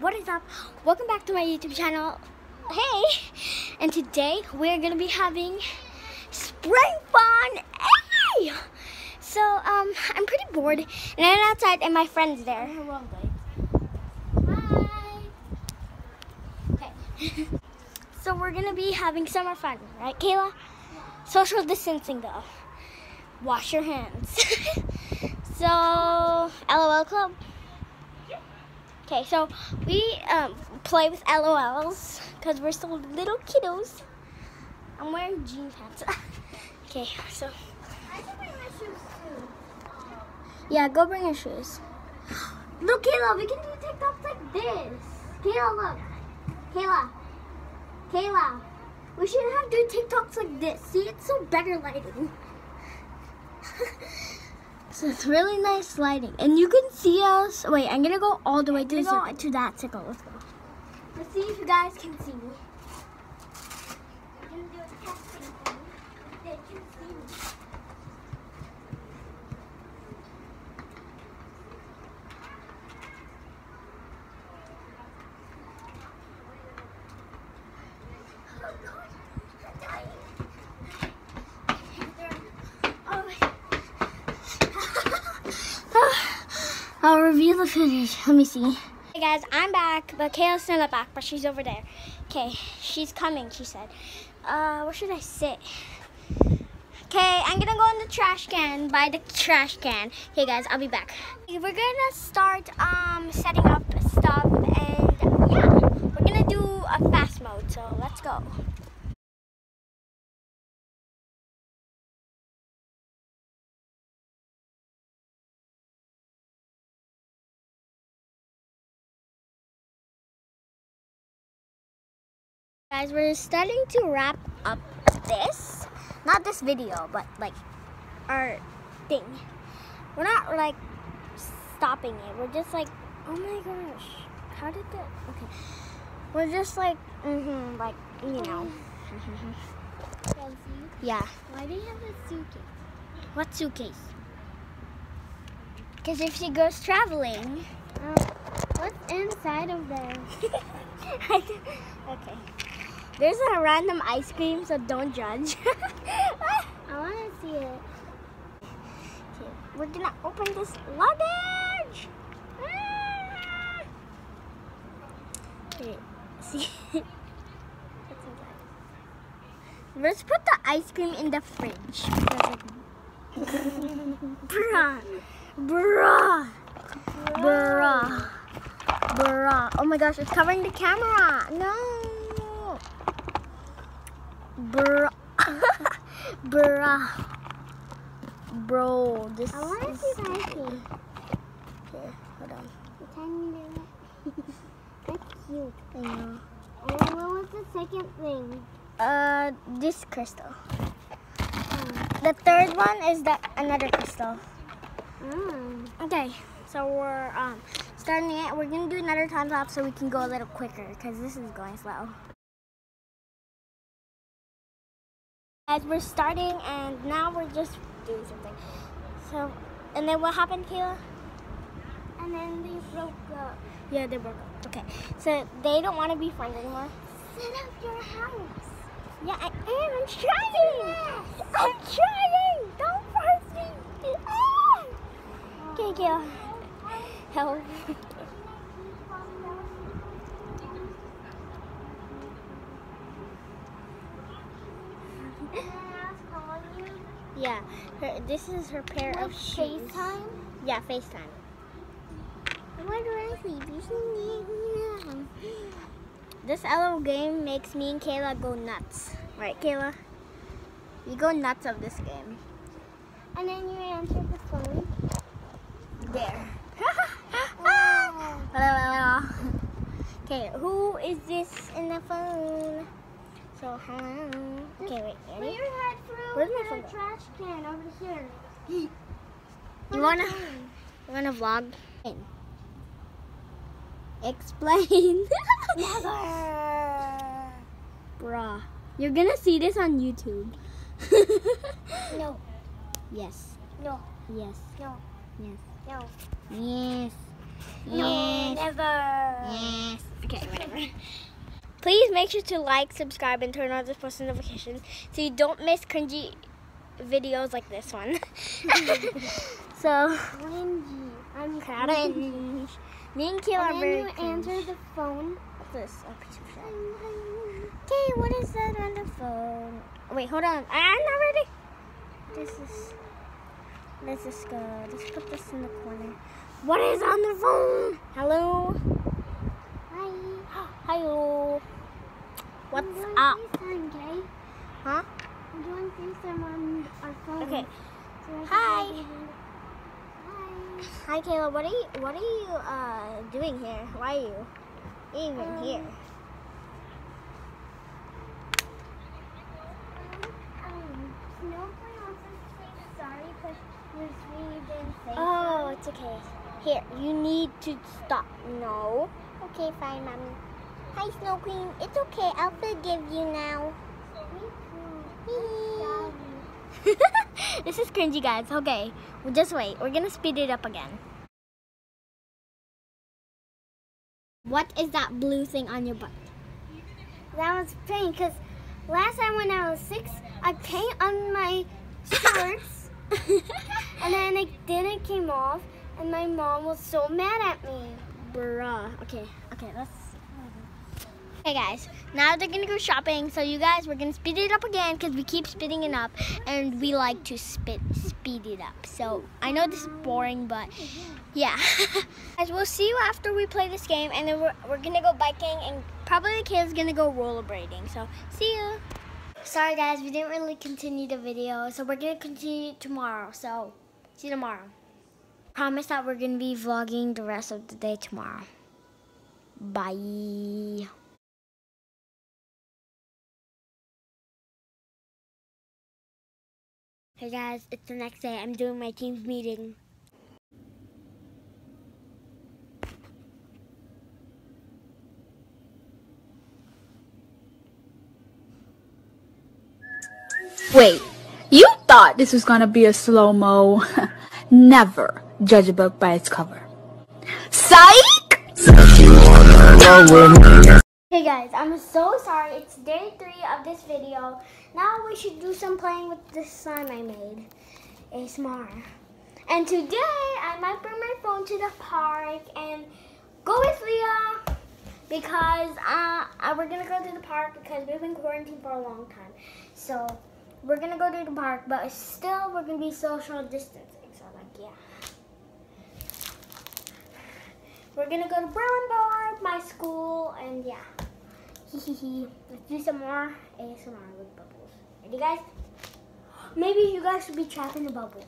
what is up? Welcome back to my YouTube channel. Hey! And today we're gonna be having spring fun. Hey! So, um, I'm pretty bored and I'm outside and my friend's there. Hi! Okay. so we're gonna be having summer fun, right, Kayla? Social distancing though. Wash your hands. so, LOL Club. Okay, so we um, play with LOLs because we're still little kiddos. I'm wearing jean pants. okay, so. Yeah, go bring your shoes. Look, Kayla, we can do TikToks like this. Kayla, look. Kayla. Kayla. We should have do TikToks like this. See, it's so better lighting. so it's really nice lighting. And you can see us. Wait, I'm going to go all the way to, go to that circle. Let's go. Let's see if you guys can see me. I'm gonna do a testing thing. They can see me. Reveal the footage. Let me see. Hey guys, I'm back, but Kayla's still not back, but she's over there. Okay, she's coming, she said. Uh, where should I sit? Okay, I'm gonna go in the trash can, by the trash can. Okay guys, I'll be back. We're gonna start um setting up stuff and yeah, we're gonna do a fast mode, so let's go. Guys, we're starting to wrap up this. Not this video, but like our thing. We're not like stopping it. We're just like, oh my gosh, how did that? Okay, we're just like, mm-hmm, like you know. Chelsea, Yeah. why do you have a suitcase? What suitcase? Because if she goes traveling. Um, what's inside of there? okay. There's a random ice cream, so don't judge. I want to see it. Okay, we're gonna open this luggage. Ah! Okay, see. Let's put the ice cream in the fridge. Bruh. Bruh. Bruh. Bruh. Oh my gosh, it's covering the camera. No. Bruh. Bruh. Bro, this I want to see the ice. Here, hold on. The tiny little. That's cute. I know. And what was the second thing? Uh, this crystal. The third one is the another crystal. Mm. Okay, so we're um starting it. We're gonna do another time lapse so we can go a little quicker because this is going slow. Guys, we're starting and now we're just doing something. So, and then what happened, Kayla? And then they broke up. Yeah, they broke up. Okay, so they don't want to be friends anymore. Set up your house. Yeah, I am. I'm trying. I'm trying. Don't force me. Ah! Okay, Kayla. Help. Can I ask calling you? Yeah, her, this is her pair Like of shoes. FaceTime? Yeah, FaceTime. What do I see? This LO game makes me and Kayla go nuts. Right, Kayla? We go nuts of this game. And then you answer the phone. There. Okay, who is this in the phone? So, hello. Okay, wait, Put ready? your head through Where's my phone? trash can over here. You wanna, you wanna vlog? Explain. Bruh. You're gonna see this on YouTube. No, yes. no, Yes. no, Yes. no. Yes. No, Yes. never. Yes. Okay, whatever. Please make sure to like, subscribe, and turn on the post notifications so you don't miss cringy videos like this one. so, Cringy. I'm cringe. Me and Kayla are And then you cringe. answer the phone. This? A piece of shit. Okay, what is that on the phone? Wait, hold on. I'm not ready. This is. Let's just go. Let's put this in the corner. What is on the phone? Hello. Hi. Hello. What's up? Okay? I'm on our phone. Okay. So Hi. Hi. Hi, Kayla. What are you? What are you uh, doing here? Why are you even Um, here? Um, Snowboy wants us to say sorry because we didn't say Oh, it's okay. Here, you need to stop. No. Okay, fine, mommy. Hi, Snow Queen. It's okay. I'll forgive you now. this is cringy, guys. Okay, well, just wait. We're gonna speed it up again. What is that blue thing on your butt? That was pain because last time when I was six, I paint on my shorts and then it didn't came off and my mom was so mad at me. Bruh. Okay, okay, let's. Hey guys, now they're gonna go shopping. So you guys, we're gonna speed it up again because we keep speeding it up, and we like to spit speed it up. So I know this is boring, but yeah. guys, we'll see you after we play this game, and then we're, we're gonna go biking, and probably the kids gonna go rollerblading. So see you. Sorry guys, we didn't really continue the video, so we're gonna continue tomorrow. So see you tomorrow. Promise that we're gonna be vlogging the rest of the day tomorrow. Bye. Hey guys, it's the next day. I'm doing my team's meeting. Wait, you thought this was gonna be a slow-mo? Never judge a book by its cover. Psych! Hey guys, I'm so sorry. It's day three of this video. Now we should do some playing with this slime I made. ASMR. And today I might bring my phone to the park and go with Leah because uh, we're gonna go to the park because we've been quarantined for a long time. So we're gonna go to the park, but still we're gonna be social distancing. So like yeah. We're gonna go to Berlin Bar, my school, and yeah. Let's do some more ASMR with bubbles. Ready, guys? Maybe you guys should be trapped in a bubble.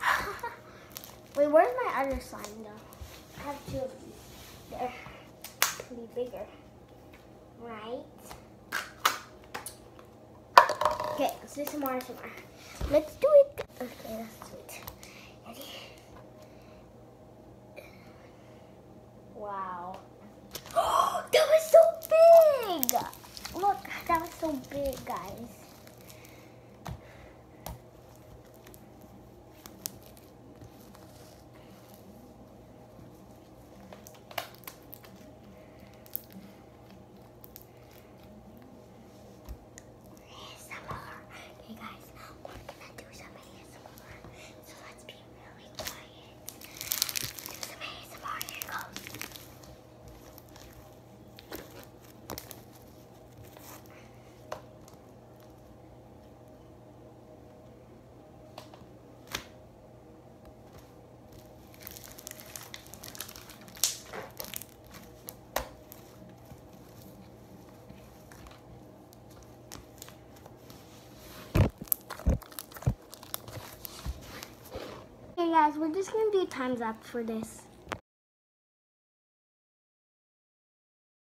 Wait, where's my other slime though? I have two of these. There. Be bigger. Right? Okay, let's do some more ASMR. Let's do it. Okay, let's do it. Ready? Wow. that was so big! Look, that was so big, guys. ASMR. Okay, guys, we're gonna do some ASMR. So let's be really quiet. Do some ASMR. Here goes. Okay, guys, we're just gonna do times up for this.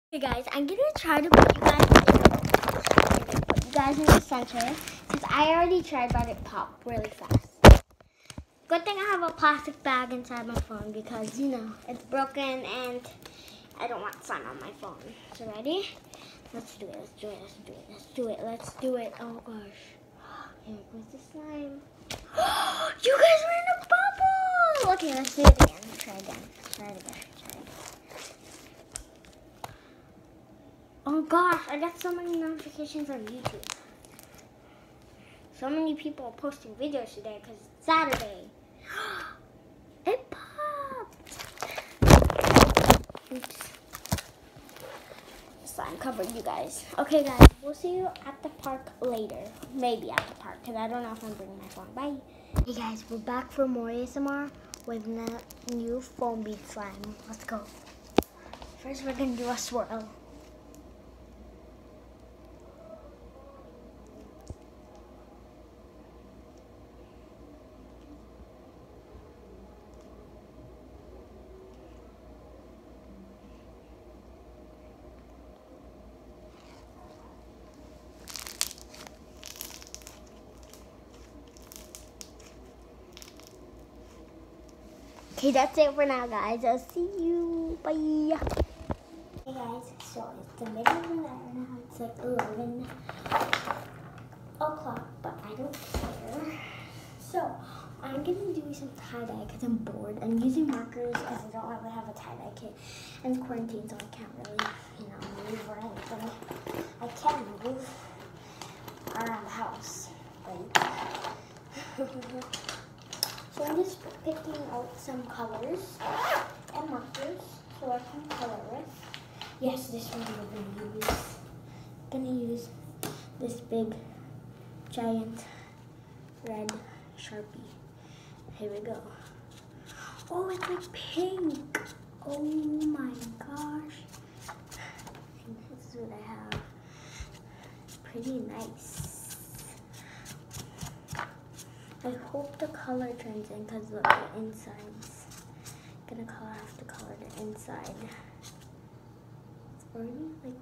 Okay, guys, I'm gonna try to put you guys in, put you guys in the center since I already tried, but it popped really fast. Good thing I have a plastic bag inside my phone because you know it's broken and I don't want slime on my phone. So ready? Let's do it. Let's do it. Let's do it. Let's do it. Let's do it. Oh gosh. Here goes the slime. you guys were in a bubble! Okay, let's do it again. Try again. Try it again. Try it again. Oh gosh, I got so many notifications on YouTube. So many people are posting videos today because it's Saturday. it popped. Oops. Slime covered you guys. Okay guys, we'll see you at the park later. Maybe at the park because I don't know if I'm bringing my phone. Bye. Hey guys, we're back for more ASMR with the new foam bead slime. Let's go. First we're gonna do a swirl. Okay, that's it for now, guys. I'll see you. Bye. Hey, guys. So it's the middle of the night now. It's like 11 o'clock, but I don't care. So I'm going to do some tie-dye because I'm bored. I'm using markers because I don't really have a tie-dye kit. And it's quarantine, so I can't really, you know, move or anything. I can move around the house. So I'm just picking out some colors and markers so I can color with. Yes, this one we're gonna use. Gonna use this big, giant, red Sharpie. Here we go. Oh, it's like pink. Oh my gosh. And this is what I have. It's Pretty nice. I hope the color turns in because look, the inside's I'm gonna have to color the inside. It's already like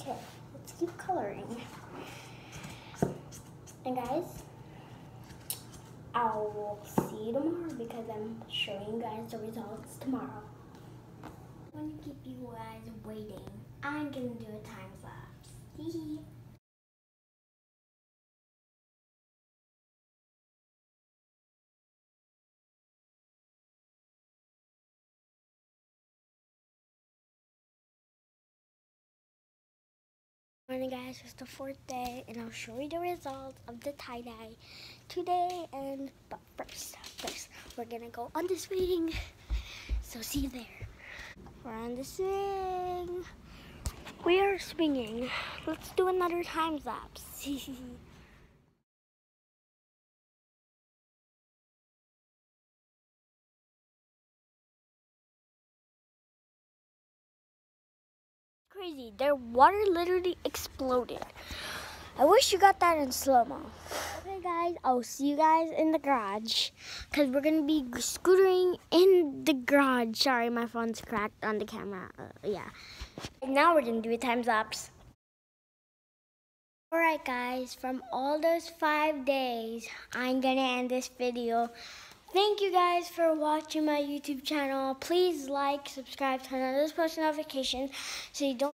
Okay, let's keep coloring. And guys, tomorrow because I'm showing you guys the results tomorrow. I'm going to keep you guys waiting. I'm going to do a time lapse. Morning guys, it's the fourth day and I'll show you the results of the tie-dye today and but first, first we're gonna go on the swing. So see you there. We're on the swing. We are swinging. Let's do another time lapse. crazy. Their water literally exploded. I wish you got that in slow-mo. Okay, guys, I'll see you guys in the garage because we're going to be scootering in the garage. Sorry, my phone's cracked on the camera. Uh, yeah. Now we're going to do a time lapse. Alright, guys, from all those five days, I'm to end this video. Thank you guys for watching my YouTube channel. Please like, subscribe, turn on those post notifications so you don't